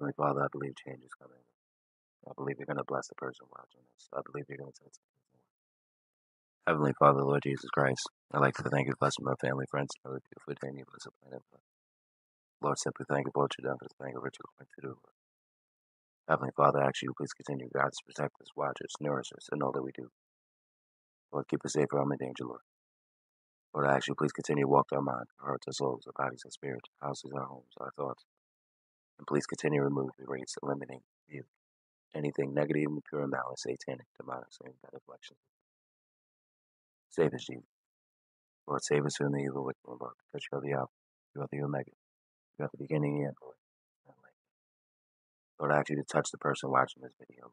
Heavenly Father, I believe change is coming. I believe you're going to bless the person watching this. I believe you're going to touch Heavenly Father, Lord Jesus Christ, I'd like to thank you for blessing my family, friends, and other people for day. Bless the planet. Lord, simply thank you for what you've done, for thank you for what you're going to do. Heavenly Father, I ask you please continue God, to protect us, watch us, nourish us, and all that we do. Lord, keep us safe from any danger, Lord. Lord, I ask you please continue to walk our mind, our hearts, our souls, our bodies, our spirits, our houses, our homes, our thoughts. And please continue to remove, erase, eliminate, view anything negative, impure, malice, satanic, demonic, and bad reflections. Save us, Jesus. Lord, save us from the evil wicked one, Lord, because you are the Alpha, you are the Omega, you are the beginning and end, Lord. Lord, I ask you to touch the person watching this video, Lord.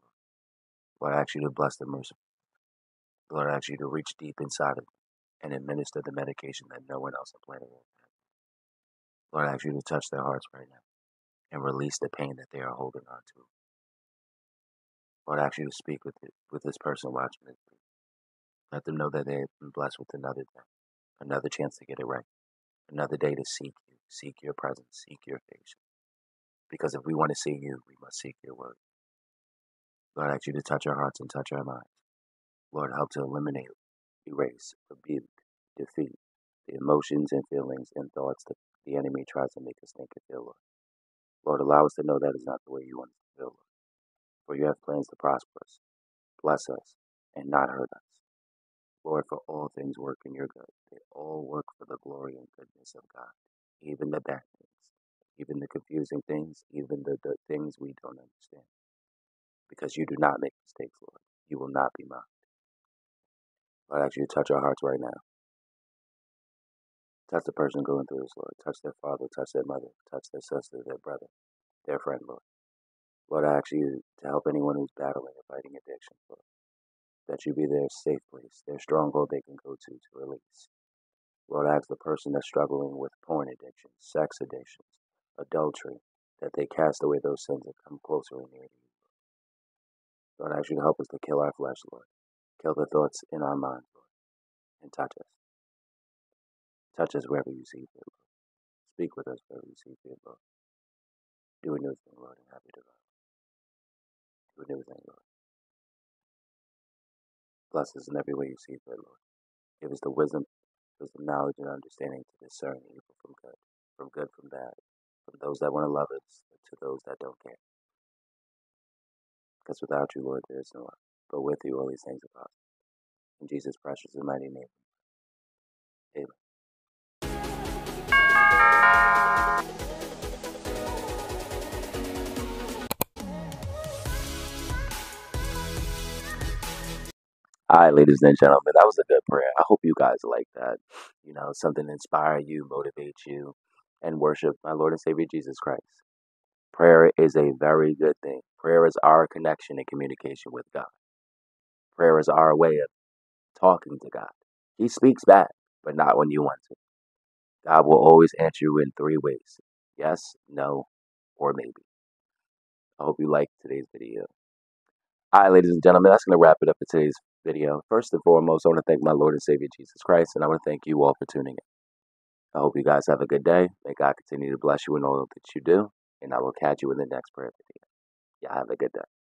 Lord, I ask you to bless the mercy. Lord, I ask you to reach deep inside of them and administer the medication that no one else on planet has. Lord, I ask you to touch their hearts right now and release the pain that they are holding on to. Lord, ask you to speak with it, with this person watching this. Let them know that they have been blessed with another day, another chance to get it right, another day to seek you, seek your presence, seek your face. Because if we want to see you, we must seek your word. Lord, I ask you to touch our hearts and touch our minds. Lord, help to eliminate, erase, rebuke, defeat the emotions and feelings and thoughts that the enemy tries to make us think and feel, Lord. Lord, allow us to know that is not the way you want us to Lord. For you have plans to prosper us, bless us, and not hurt us. Lord, for all things work in your good. They all work for the glory and goodness of God, even the bad things even the confusing things, even the, the things we don't understand. Because you do not make mistakes, Lord. You will not be mocked. Lord, I ask you to touch our hearts right now. Touch the person going through this, Lord. Touch their father, touch their mother, touch their sister, their brother, their friend, Lord. Lord, I ask you to help anyone who's battling or fighting addiction, Lord. That you be their safe place, their stronghold they can go to to release. Lord, I ask the person that's struggling with porn addiction, sex addictions, adultery, that they cast away those sins and come closer and near to you. Lord, I ask you to help us to kill our flesh, Lord. Kill the thoughts in our mind, Lord, and touch us. Touch us wherever you see fit, Lord. Speak with us wherever you see fit, Lord. Do a new thing, Lord, and have your divine. Do a new thing, Lord. Bless us in every way you see fit, Lord. Give us the wisdom, wisdom, knowledge, and understanding to discern evil from good, from good from bad, from those that want to love us to those that don't care. Because without you, Lord, there is no love. But with you, all these things are possible. In Jesus' precious and mighty name. Amen. All right, ladies and gentlemen, that was a good prayer. I hope you guys like that. You know, something inspire you, motivate you, and worship my Lord and Savior Jesus Christ. Prayer is a very good thing. Prayer is our connection and communication with God. Prayer is our way of talking to God. He speaks back, but not when you want to. God will always answer you in three ways yes, no, or maybe. I hope you liked today's video. All right, ladies and gentlemen, that's going to wrap it up for today's video. First and foremost, I want to thank my Lord and Savior Jesus Christ, and I want to thank you all for tuning in. I hope you guys have a good day. May God continue to bless you in all that you do, and I will catch you in the next prayer video. Y'all have a good day.